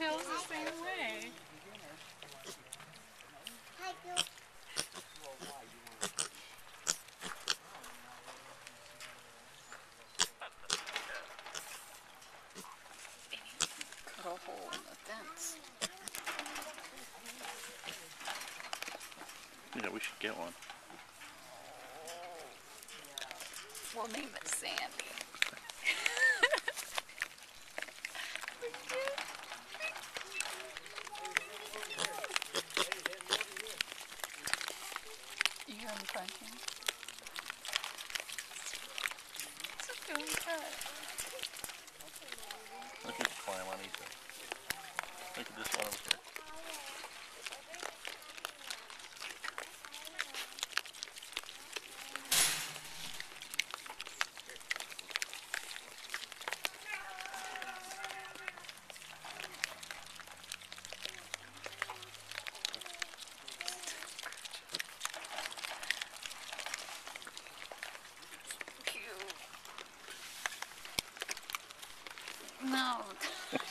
tail's the same way. Cut a hole in the fence. Yeah, we should get one. We'll name it Sandy. Hear him crunching? It's a good. Look at the climb on Ethan. Look at this one over here. No.